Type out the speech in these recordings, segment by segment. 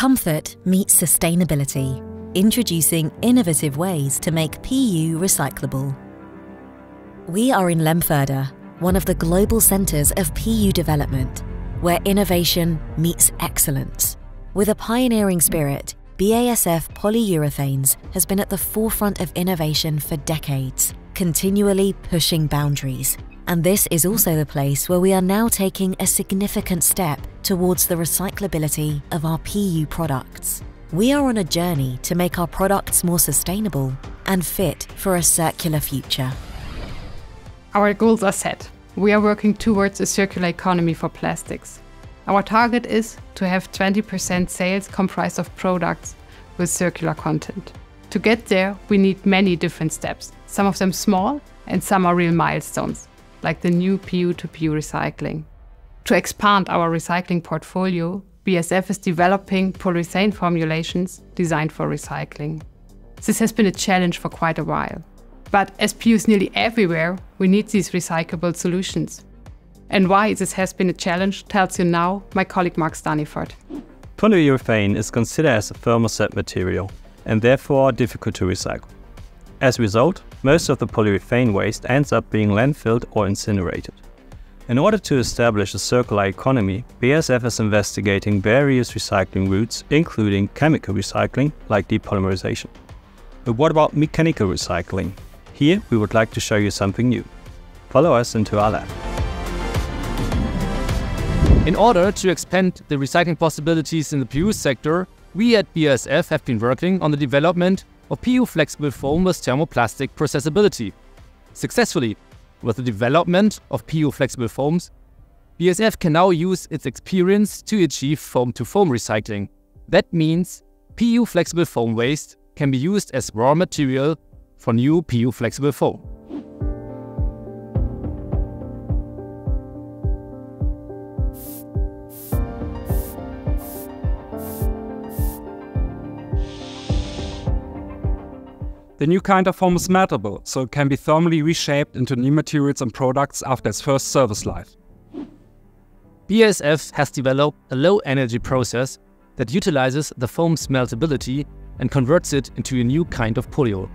Comfort meets sustainability, introducing innovative ways to make PU recyclable. We are in Lemförde, one of the global centres of PU development, where innovation meets excellence. With a pioneering spirit, BASF Polyurethanes has been at the forefront of innovation for decades, continually pushing boundaries. And this is also the place where we are now taking a significant step towards the recyclability of our PU products. We are on a journey to make our products more sustainable and fit for a circular future. Our goals are set. We are working towards a circular economy for plastics. Our target is to have 20% sales comprised of products with circular content. To get there, we need many different steps, some of them small and some are real milestones, like the new PU to PU recycling. To expand our recycling portfolio, BASF is developing polyurethane formulations designed for recycling. This has been a challenge for quite a while. But as PU is nearly everywhere, we need these recyclable solutions. And why this has been a challenge tells you now my colleague Mark Staniford. Polyurethane is considered as a thermoset material and therefore difficult to recycle. As a result, most of the polyurethane waste ends up being landfilled or incinerated. In order to establish a circular economy, BASF is investigating various recycling routes, including chemical recycling, like depolymerization. But what about mechanical recycling? Here, we would like to show you something new. Follow us into our lab. In order to expand the recycling possibilities in the PU sector, we at BASF have been working on the development of PU flexible foam with thermoplastic processability. Successfully, with the development of PU flexible foams, BASF can now use its experience to achieve foam-to-foam -foam recycling. That means PU flexible foam waste can be used as raw material for new PU flexible foam. The new kind of foam is meltable, so it can be thermally reshaped into new materials and products after its first service life. BASF has developed a low-energy process that utilizes the foam's meltability and converts it into a new kind of polyol.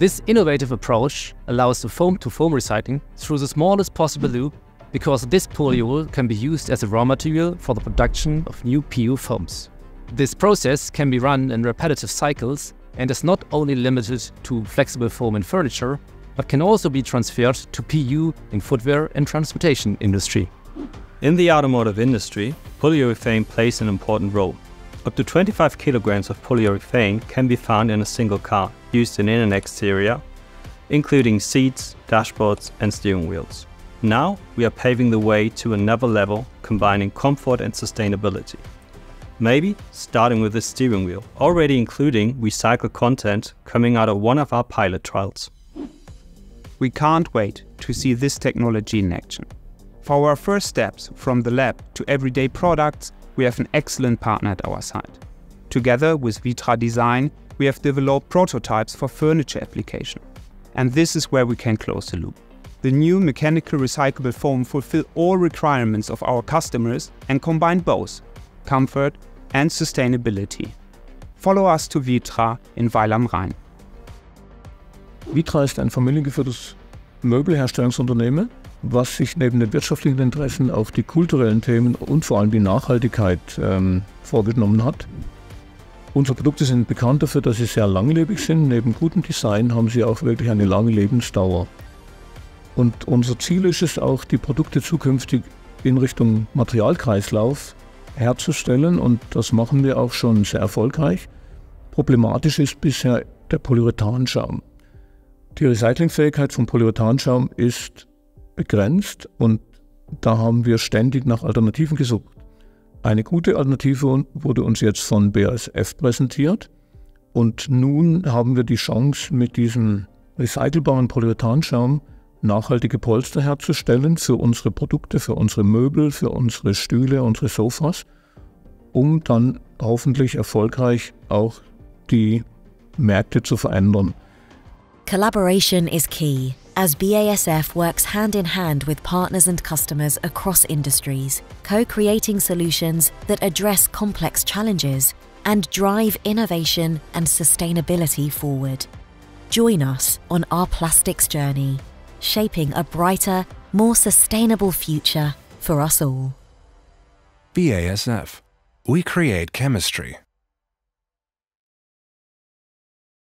This innovative approach allows the foam-to-foam -foam recycling through the smallest possible loop because this polyol can be used as a raw material for the production of new PU foams. This process can be run in repetitive cycles and is not only limited to flexible foam in furniture, but can also be transferred to PU in footwear and transportation industry. In the automotive industry, polyurethane plays an important role. Up to 25 kilograms of polyurethane can be found in a single car, used in inner and exterior, including seats, dashboards and steering wheels. Now we are paving the way to another level, combining comfort and sustainability. Maybe starting with the steering wheel, already including recycled content coming out of one of our pilot trials. We can't wait to see this technology in action. For our first steps from the lab to everyday products, we have an excellent partner at our side. Together with Vitra Design, we have developed prototypes for furniture application. And this is where we can close the loop. The new mechanical recyclable foam fulfill all requirements of our customers and combine both comfort and sustainability. Follow us to Vitra in Weil am Rhein. Vitra ist ein familiengeführtes Möbelherstellungsunternehmen, was sich neben den wirtschaftlichen Interessen auch die kulturellen Themen und vor allem die Nachhaltigkeit ähm, vorgenommen hat. Unsere Produkte sind bekannt dafür, dass sie sehr langlebig sind. Neben gutem Design haben sie auch wirklich eine lange Lebensdauer. Und unser Ziel ist es auch, die Produkte zukünftig in Richtung Materialkreislauf herzustellen und das machen wir auch schon sehr erfolgreich. Problematisch ist bisher der Polyurethanschaum. Die Recyclingfähigkeit von Polyurethanschaum ist begrenzt und da haben wir ständig nach Alternativen gesucht. Eine gute Alternative wurde uns jetzt von BASF präsentiert und nun haben wir die Chance, mit diesem recycelbaren Polyurethanschaum nachhaltige Polster herzustellen für unsere Produkte, für unsere Möbel, für unsere Stühle, unsere Sofas, um dann hoffentlich erfolgreich auch die Märkte zu verändern. Collaboration is key, as BASF works hand in hand with partners and customers across industries, co creating solutions that address complex challenges and drive innovation and sustainability forward. Join us on our plastics journey, shaping a brighter, more sustainable future for us all. BASF. We create chemistry.